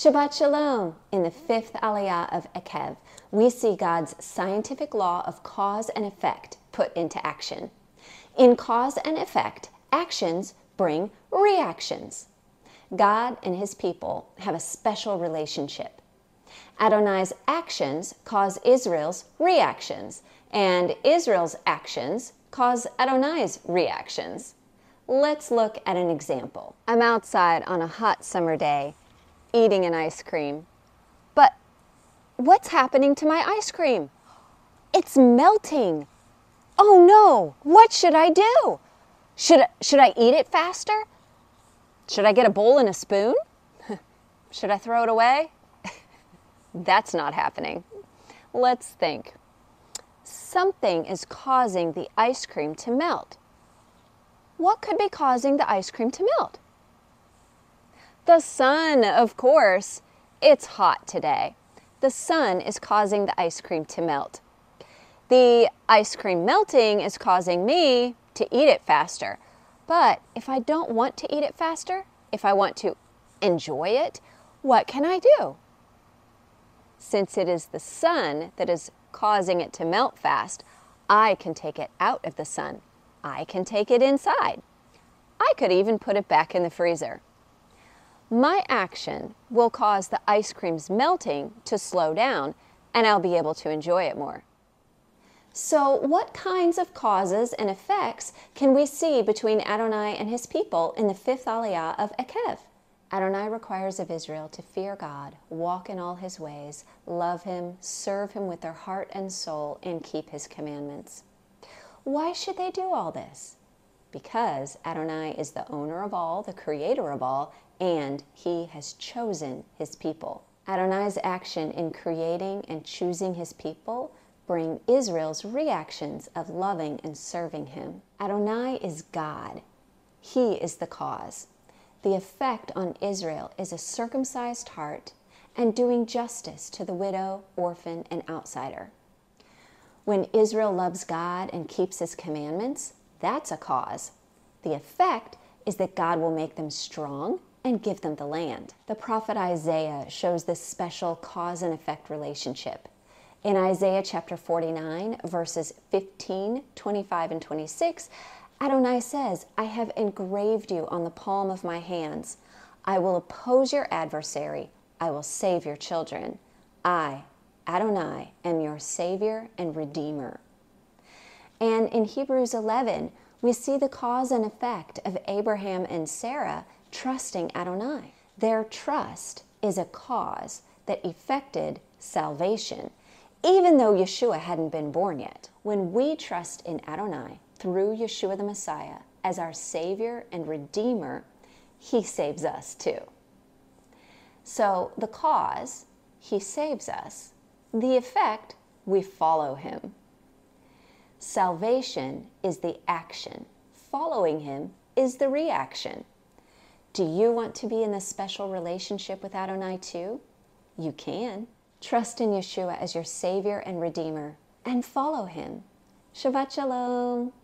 Shabbat Shalom! In the fifth aliyah of Eikev, we see God's scientific law of cause and effect put into action. In cause and effect, actions bring reactions. God and his people have a special relationship. Adonai's actions cause Israel's reactions, and Israel's actions cause Adonai's reactions. Let's look at an example. I'm outside on a hot summer day eating an ice cream. But what's happening to my ice cream? It's melting. Oh no, what should I do? Should, should I eat it faster? Should I get a bowl and a spoon? should I throw it away? That's not happening. Let's think. Something is causing the ice cream to melt. What could be causing the ice cream to melt? The sun, of course. It's hot today. The sun is causing the ice cream to melt. The ice cream melting is causing me to eat it faster. But if I don't want to eat it faster, if I want to enjoy it, what can I do? Since it is the sun that is causing it to melt fast, I can take it out of the sun. I can take it inside. I could even put it back in the freezer. My action will cause the ice cream's melting to slow down and I'll be able to enjoy it more. So, what kinds of causes and effects can we see between Adonai and his people in the fifth aliyah of Eikev? Adonai requires of Israel to fear God, walk in all his ways, love him, serve him with their heart and soul, and keep his commandments. Why should they do all this? Because Adonai is the owner of all, the creator of all, and he has chosen his people. Adonai's action in creating and choosing his people bring Israel's reactions of loving and serving him. Adonai is God. He is the cause. The effect on Israel is a circumcised heart and doing justice to the widow, orphan, and outsider. When Israel loves God and keeps his commandments, that's a cause. The effect is that God will make them strong and give them the land. The prophet Isaiah shows this special cause and effect relationship. In Isaiah chapter 49, verses 15, 25, and 26, Adonai says, I have engraved you on the palm of my hands. I will oppose your adversary. I will save your children. I, Adonai, am your Savior and Redeemer. And in Hebrews 11, we see the cause and effect of Abraham and Sarah trusting Adonai. Their trust is a cause that effected salvation, even though Yeshua hadn't been born yet. When we trust in Adonai through Yeshua the Messiah as our Savior and Redeemer, He saves us too. So the cause, He saves us. The effect, we follow Him. Salvation is the action, following Him is the reaction. Do you want to be in this special relationship with Adonai too? You can. Trust in Yeshua as your Savior and Redeemer and follow Him. Shabbat Shalom.